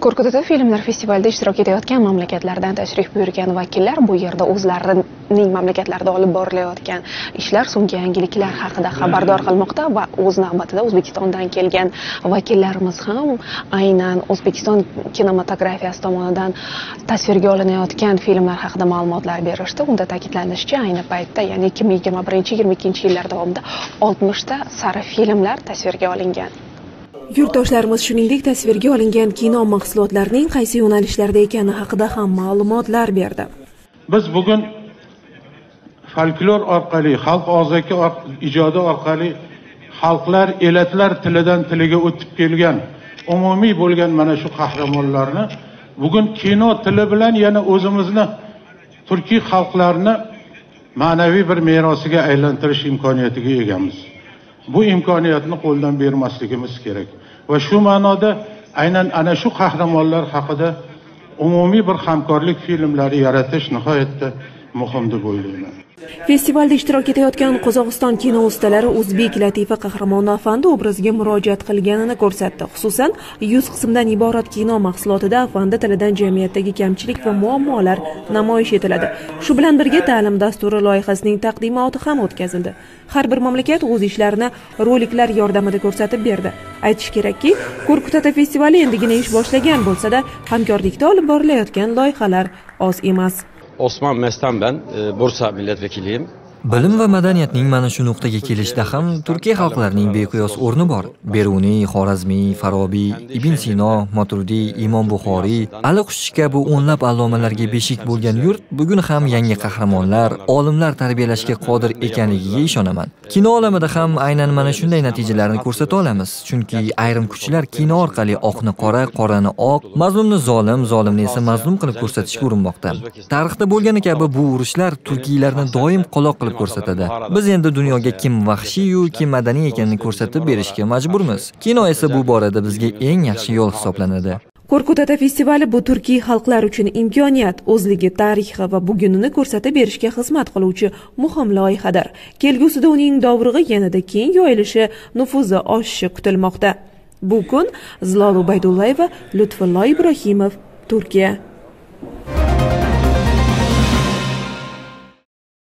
ko'rkutda filmlar festivalida ishtirok etayotgan mamlakatlardan tashrif buyurgan vakillar bu yerda o'zlarining mamlakatlarida olib borilayotgan ishlar so'nggi yangiliklar haqida xabardor qilmoqda va o'z navbatida o'zbekistondan kelgan vakillarimiz ham aynan o'zbekiston kinematografiyasi tomonidan tasvirga olinayotgan filmlar haqida ma'lumotlar berishdi. Unda ta'kidlanishicha ayni paytda ya'ni ikki ming yigirma birinchi yigirma ikkinchi yillar davomida 60 ta sari filmlar tasvirga olingan. Yurtdoshlarimiz shuningdek tasvirga olingan kino mahsulotlarining qaysi yo'nalishlarda ekani haqida ham ma'lumotlar berdi. Biz bugun folklor orqali xalq og'zaki ijodi orqali xalqlar elatlar tilidan tiliga o'tib kelgan umumiy bo'lgan mana shu qahramonlarni bugun kino tili bilan yana o'zimizni turkiy xalqlarni ma'naviy bir merosiga aylantirish imkoniyatiga egamiz. Bu imkoniyatni qo'ldan bermasligimiz kerak. Va shu ma'noda aynan ana shu qahramonlar haqida umumiy bir hamkorlik filmlari yaratish nihoyatda muhim deb o'ylayman festivalda ishtirok etayotgan qozog'iston kino ustalari o'zbek latifa qahramoni afandi obraziga murojaat qilganini ko'rsatdi. Xususan yuz qismdan iborat kino mahsulotida afandi tilidan jamiyatdagi kamchilik va muammolar namoyish etiladi. Shu bilan birga ta'lim dasturi loyihasining taqdimoti ham o'tkazildi. Har bir mamlakat o'z ishlarini roliklar yordamida ko'rsatib berdi. Aytish kerakki ko'rkutata festivali endigina ish boshlagan bo'lsada hamkorlikda olib borilayotgan loyihalar oz emas. Osman Mestan ben, e, Bursa milletvekiliyim. Bilim va madaniyatning mana shu nuqtaga kelishda ham turkiy xalqlarining beqiyos o'rni bor. Beruniy xorazmiy farobiy ibn sino matrudiy imom buxoriy ali qushchi kabi o'nlab allomalarga beshik bo'lgan yurt bugun ham yangi qahramonlar olimlar tarbiyalashga qodir ekanligiga ishonaman. Kino olamida ham aynan mana shunday natijalarni ko'rsata olamiz. Chunki ayrim kuchlar kino orqali oqni qora qorani oq mazlumni zolim zolimni esa mazlum qilib ko'rsatishga urinmoqda. Tarixda bo'lgani kabi bu urushlar turkiylarni doim qoloq qilib qilib ko'rsatadi. Biz endi dunyoga kim vahshiyu kim madaniy ekanini ko'rsatib berishga majburmiz. Kino esa bu borada bizga eng yaxshi yo'l hisoblanadi. Ko'rkutata festivali bu turkiy xalqlar uchun imkoniyat o'zligi tarixi va bugunini ko'rsatib berishga xizmat qiluvchi muhim loyihadir. Kelgusida uning dovrug'i yanada keng yoyilishi nufuzi oshishi kutilmoqda. Bu kun zilola ubaydullayeva lutfullo ibrohimov turkiya.